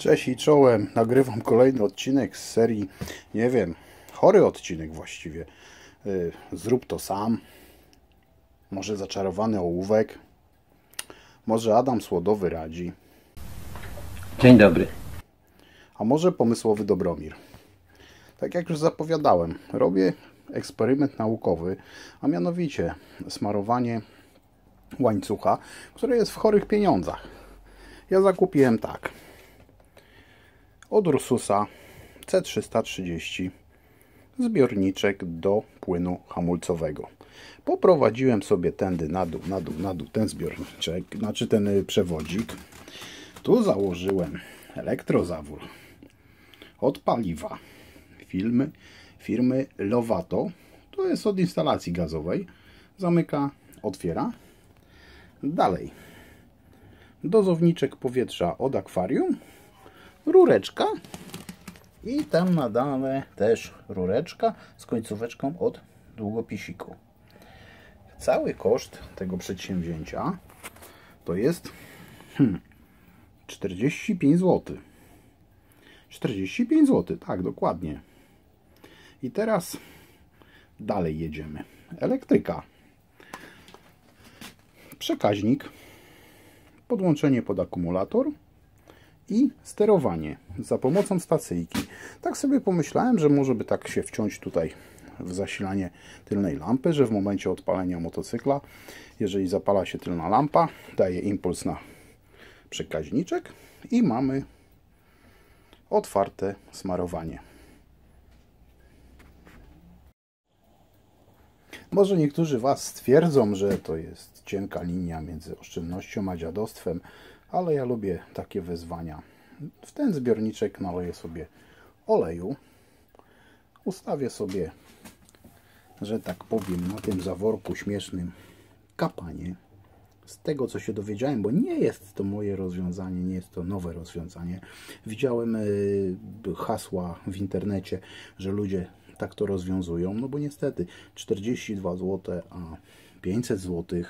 Cześć i czołem. Nagrywam kolejny odcinek z serii, nie wiem, chory odcinek właściwie. Y, zrób to sam. Może zaczarowany ołówek. Może Adam Słodowy radzi. Dzień dobry. A może pomysłowy Dobromir. Tak jak już zapowiadałem, robię eksperyment naukowy, a mianowicie smarowanie łańcucha, które jest w chorych pieniądzach. Ja zakupiłem tak od Ursusa C330 zbiorniczek do płynu hamulcowego. Poprowadziłem sobie tędy na dół, na dół, na dół ten zbiorniczek, znaczy ten y, przewodzik. Tu założyłem elektrozawór od paliwa firmy, firmy Lovato. To jest od instalacji gazowej. Zamyka, otwiera. Dalej. Dozowniczek powietrza od akwarium rureczka i tam na dole też rureczka z końcóweczką od długopisiku. Cały koszt tego przedsięwzięcia to jest hmm, 45 zł. 45 zł, tak, dokładnie. I teraz dalej jedziemy. Elektryka. Przekaźnik. Podłączenie pod akumulator i sterowanie za pomocą stacyjki. Tak sobie pomyślałem, że może by tak się wciąć tutaj w zasilanie tylnej lampy, że w momencie odpalenia motocykla, jeżeli zapala się tylna lampa, daje impuls na przekaźniczek i mamy otwarte smarowanie. Może niektórzy Was stwierdzą, że to jest cienka linia między oszczędnością a dziadostwem, ale ja lubię takie wyzwania. W ten zbiorniczek naleję sobie oleju. Ustawię sobie, że tak powiem, na tym zaworku śmiesznym kapanie. Z tego, co się dowiedziałem, bo nie jest to moje rozwiązanie, nie jest to nowe rozwiązanie. Widziałem y, hasła w internecie, że ludzie tak to rozwiązują, no bo niestety 42 zł, a 500 zł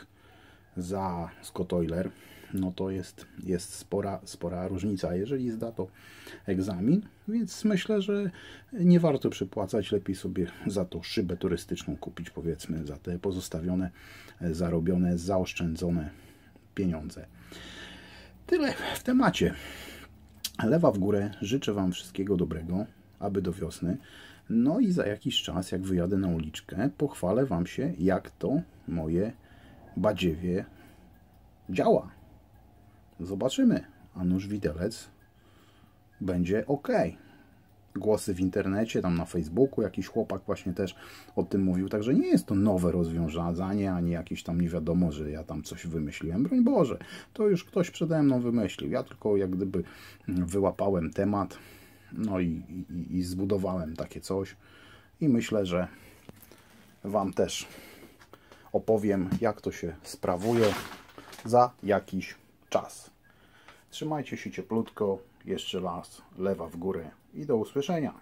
za Scott Euler no to jest, jest spora, spora różnica, jeżeli zda to egzamin, więc myślę, że nie warto przypłacać, lepiej sobie za to szybę turystyczną kupić, powiedzmy, za te pozostawione, zarobione, zaoszczędzone pieniądze. Tyle w temacie. Lewa w górę, życzę Wam wszystkiego dobrego, aby do wiosny. No i za jakiś czas, jak wyjadę na uliczkę, pochwalę Wam się, jak to moje badziewie działa. Zobaczymy. A nóż widelec będzie ok. Głosy w internecie, tam na Facebooku, jakiś chłopak właśnie też o tym mówił. Także nie jest to nowe rozwiązanie, ani jakieś tam nie wiadomo, że ja tam coś wymyśliłem. Broń Boże, to już ktoś przede mną wymyślił. Ja tylko jak gdyby wyłapałem temat, no i, i, i zbudowałem takie coś. I myślę, że Wam też opowiem, jak to się sprawuje za jakiś czas. Trzymajcie się cieplutko, jeszcze raz lewa w górę i do usłyszenia.